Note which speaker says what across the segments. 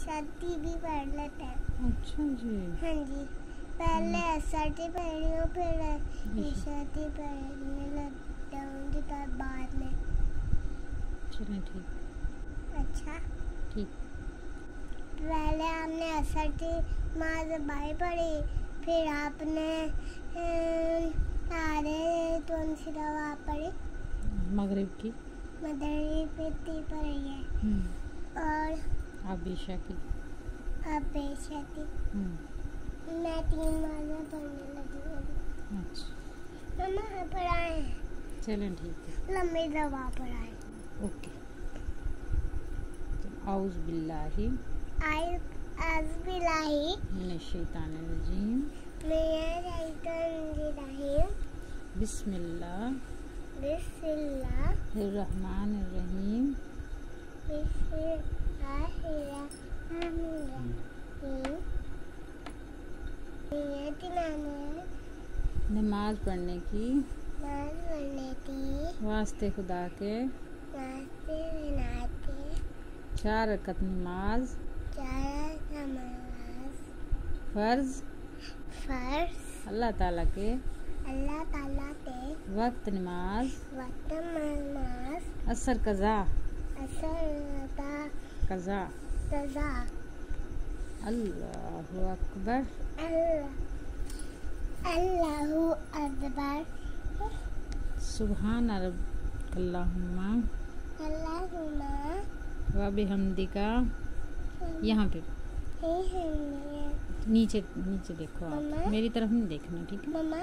Speaker 1: शर्टी भी पहन लेते हैं।
Speaker 2: अच्छा जी।
Speaker 1: हाँ जी। पहले शर्टी पहनी हूँ फिर शर्टी पहनने लगूँगी तब बाद में।
Speaker 2: चलें ठीक।
Speaker 1: अच्छा।
Speaker 2: ठीक।
Speaker 1: पहले आपने असरती माज बाई पढ़ी फिर आपने आधे कौन सी दवा पढ़ी।
Speaker 2: मगरिब की।
Speaker 1: मदरी पित्ती पढ़ी है।
Speaker 2: हम्म,
Speaker 1: और
Speaker 2: आप ईशा की हम्म,
Speaker 1: मैं तीन माजा पढ़ने लगी हूँ।
Speaker 2: अच्छा।
Speaker 1: मम्मा पढ़ाए।
Speaker 2: चलें ठीक है।
Speaker 1: लंबी दवा पढ़ाए।
Speaker 2: ओके। आउज़ बिल्लाहि।
Speaker 1: आई आज भी लाई
Speaker 2: मिनश रजीम।
Speaker 1: मैं शैतान रहीम
Speaker 2: बिस्मिल्लाह।
Speaker 1: बिस्मिल्लाह।
Speaker 2: रहमान रहीम। नमाज़ पढ़ने की वास्ते खुदा के। चार रकत नमाज़। फ़र्ज़। अल्लाह ताला के।
Speaker 1: अल्लाह ताला के
Speaker 2: वक्त नमाज़।
Speaker 1: वक्त नमाज़।
Speaker 2: असर कज़ा।
Speaker 1: असर
Speaker 2: कज़ा
Speaker 1: तजा
Speaker 2: अल्लाहु अकबर
Speaker 1: अल्लाह अल्लाहु अकबर
Speaker 2: सुबहान रब अल्लाहुम्मा
Speaker 1: अल्लाहुम्मा
Speaker 2: व बिहम्दिका यहाँ पे नीचे नीचे देखो आप मेरी तरफ़ नहीं देखना ठीक है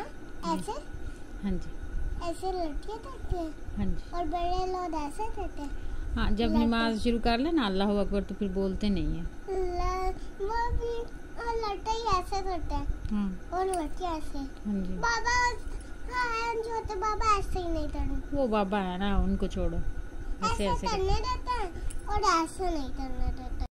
Speaker 1: ऐसे
Speaker 2: हाँ जी
Speaker 1: ऐसे लड़के करते हैं
Speaker 2: हाँ जी
Speaker 1: और बड़े लोग ऐसे करते हैं
Speaker 2: हाँ जब नमाज़ शुरू कर ले ना अल्लाह अकबर तो फिर बोलते नहीं है।
Speaker 1: ही ऐसे करते हैं।
Speaker 2: हाँ।
Speaker 1: और लड़के ऐसे।
Speaker 2: हाँ जी।
Speaker 1: बाबा हाँ छोटे बाबा ऐसे ही नहीं करने।
Speaker 2: वो बाबा है ना उनको छोड़ो। ऐसे
Speaker 1: ऐसे
Speaker 2: ऐसे कर-
Speaker 1: करने देते हैं और ऐसे नहीं करने देते